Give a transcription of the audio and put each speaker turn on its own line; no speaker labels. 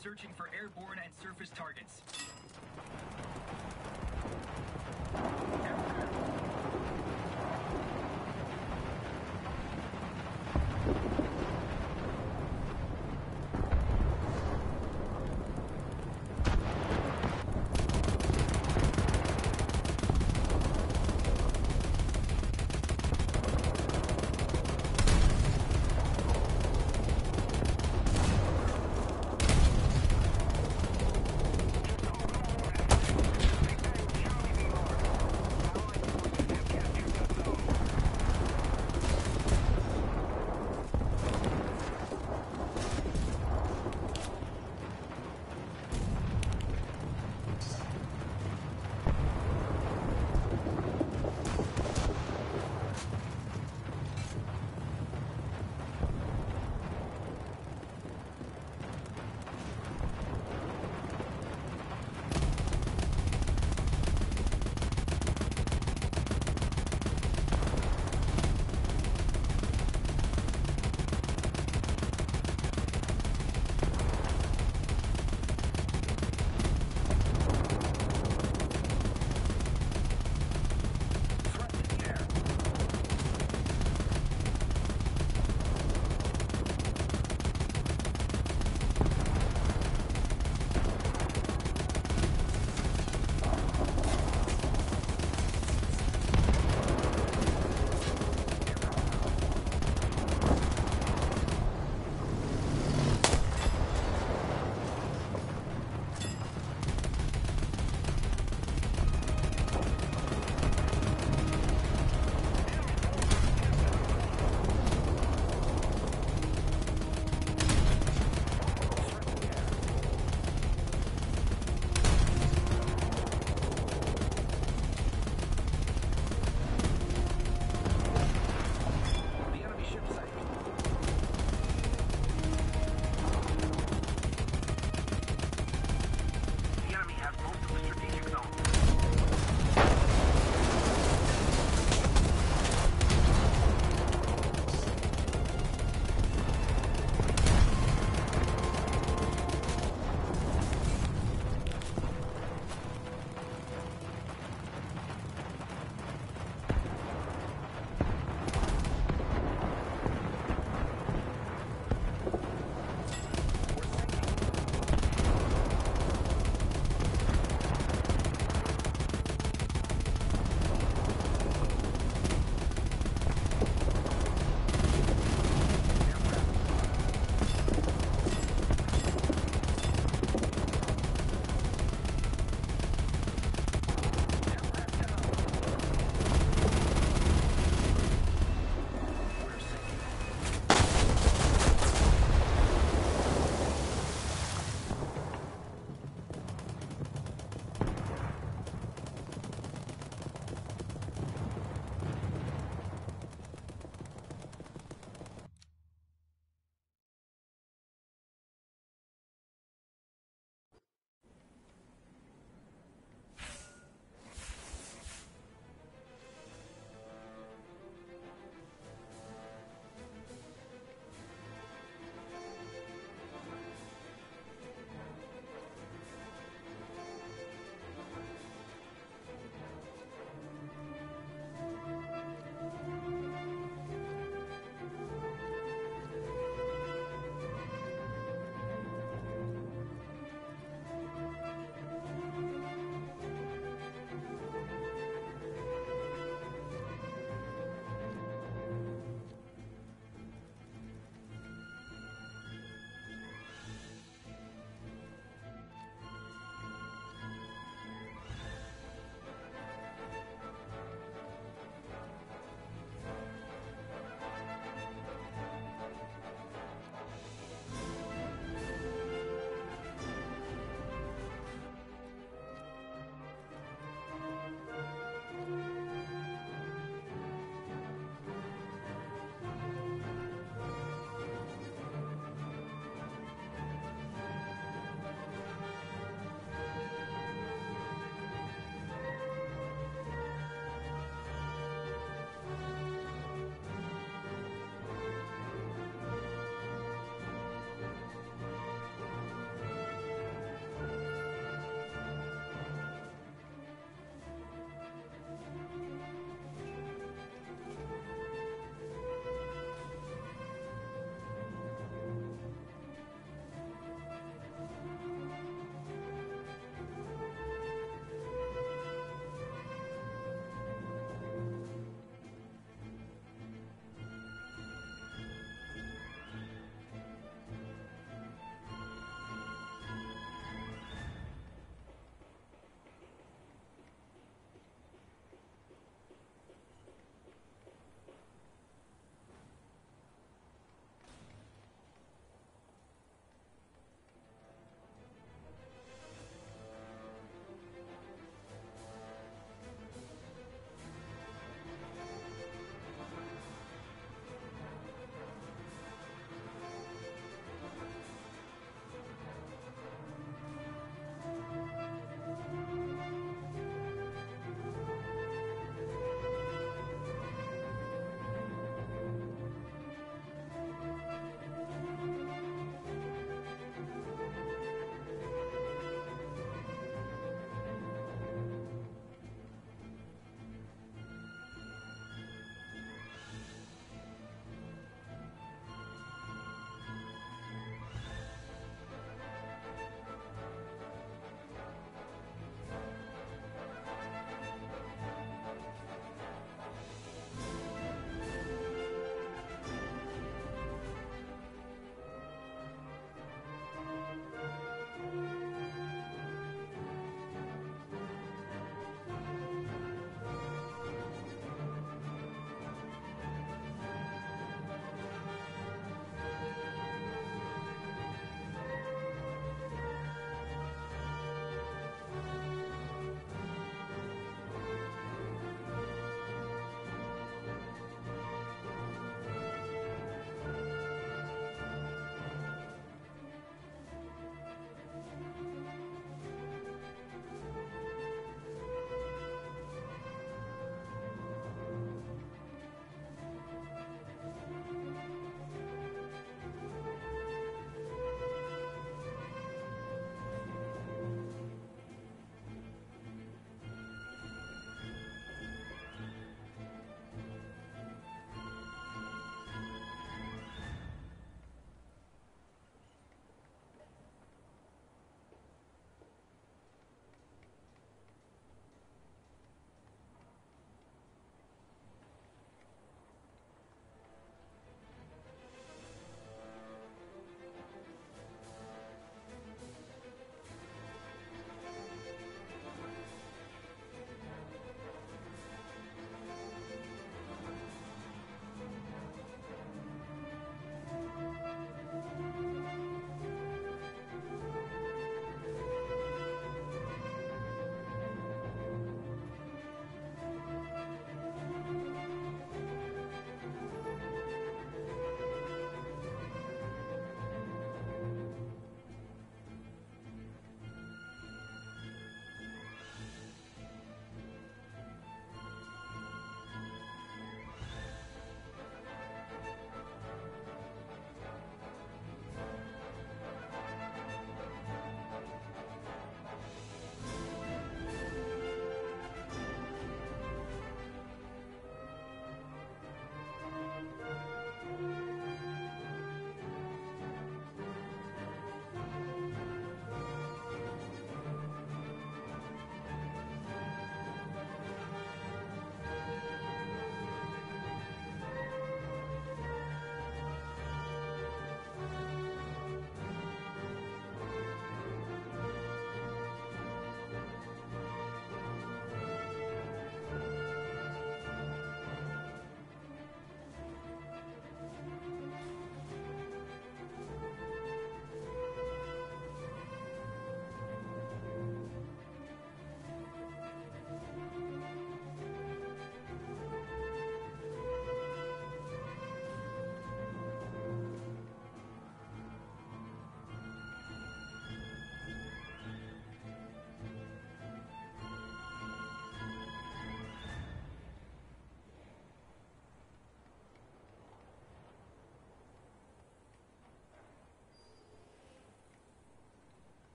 Searching for airborne and surface targets.